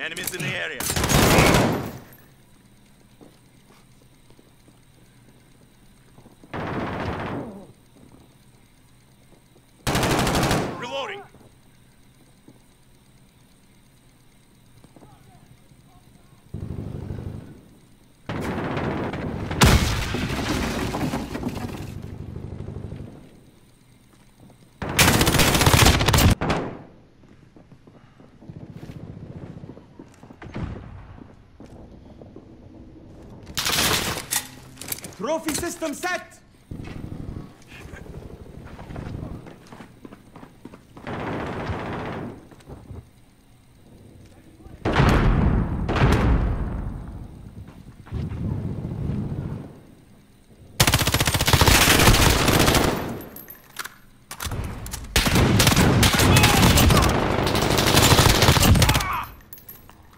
Enemies in the area. Trophy system set!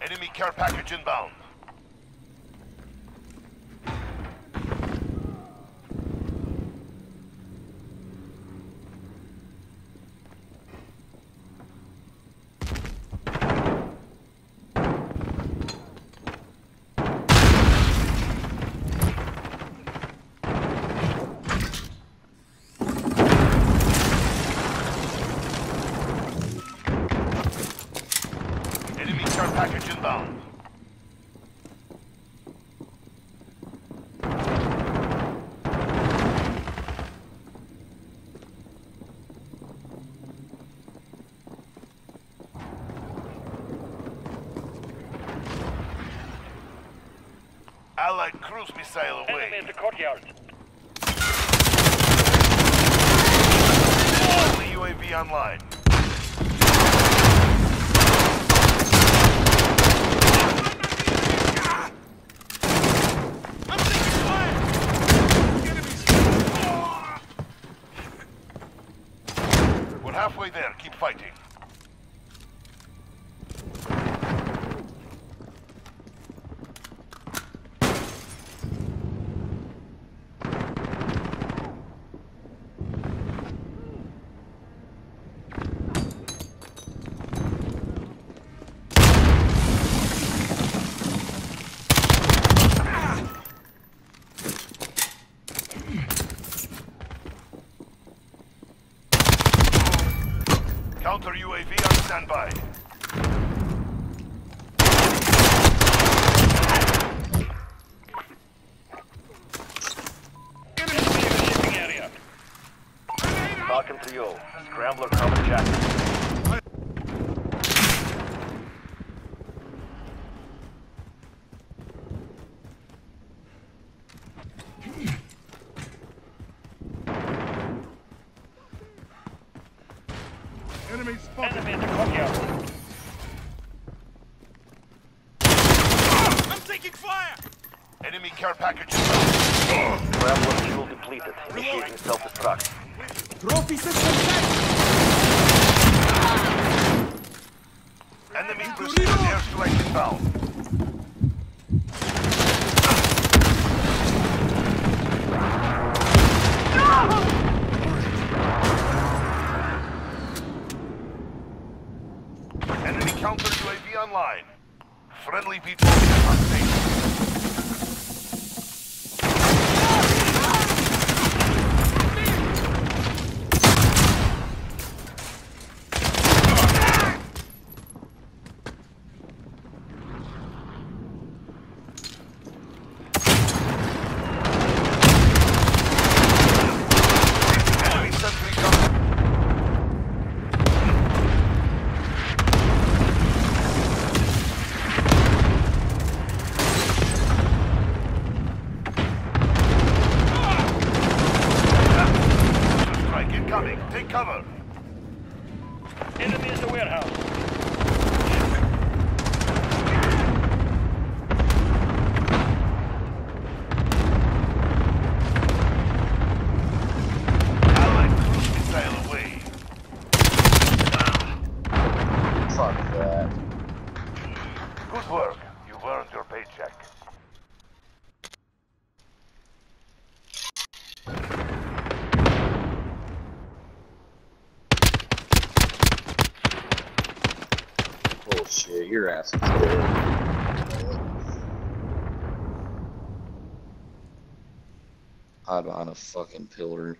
Enemy care package inbound. Care package inbound. Allied cruise missile away. Enemy in the courtyard. Friendly UAV online. I'm taking fire! Enemies! We're halfway there. Keep fighting. Counter UAV on standby. Enemy in the shipping area. Falcon 3-0. Scrambler cover jacket. Enemy spotted! Enemy in the courtyard. Ah! I'm taking fire! Enemy care package inbound. Scrambler fuel depleted. Initiating self-destruct. Trophy system set! Enemy precision airstrike inbound. Enemy counter UAV online. Friendly people on Bullshit, your ass is dead. Hide behind a fucking pillar.